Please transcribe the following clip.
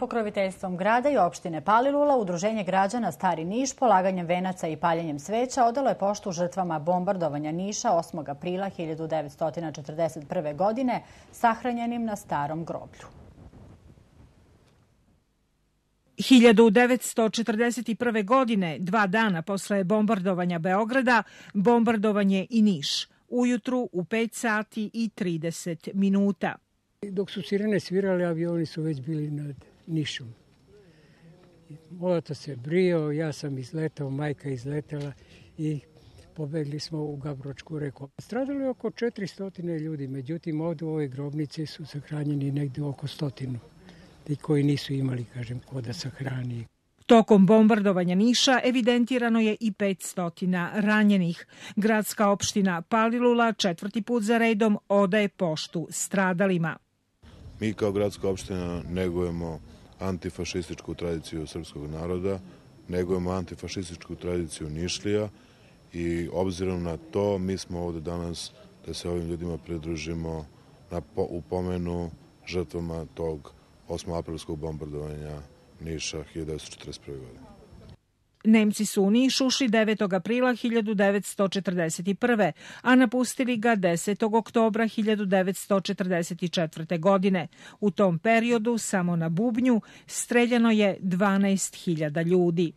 pokroviteljstvom grada i opštine Palilula, Udruženje građana Stari Niš polaganjem venaca i paljenjem sveća odalo je poštu žrtvama bombardovanja Niša 8. aprila 1941. godine sahranjenim na starom groblju. 1941. godine, dva dana posle bombardovanja Beograda, bombardovan je i Niš. Ujutru u 5 sati i 30 minuta. Dok su sirene svirale, avioni su već bili nad Nišom. Molata se brio, ja sam izletao, majka izletela i pobegli smo u Gabročku reku. Stradali oko 400 ljudi, međutim ovde u ovoj grobnici su sahranjeni negde oko stotinu. Ti koji nisu imali, kažem, ko da sahrani. Tokom bombardovanja Niša evidentirano je i 500 ranjenih. Gradska opština Palilula četvrti put za redom odaje poštu stradalima. Mi kao gradska opština negujemo antifašističku tradiciju srpskog naroda, negujemo antifašističku tradiciju Nišlija i obzirom na to mi smo ovde danas da se ovim ljudima pridružimo na, po, u pomenu žrtvama tog 8. aprilskog bombardovanja Niša 1941. godine. Nemci su u Niš ušli 9. aprila 1941. a napustili ga 10. oktobra 1944. godine. U tom periodu samo na Bubnju streljano je 12.000 ljudi.